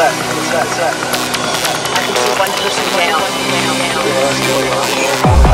set. Set. Set. I can see one person down. down, down. Yeah,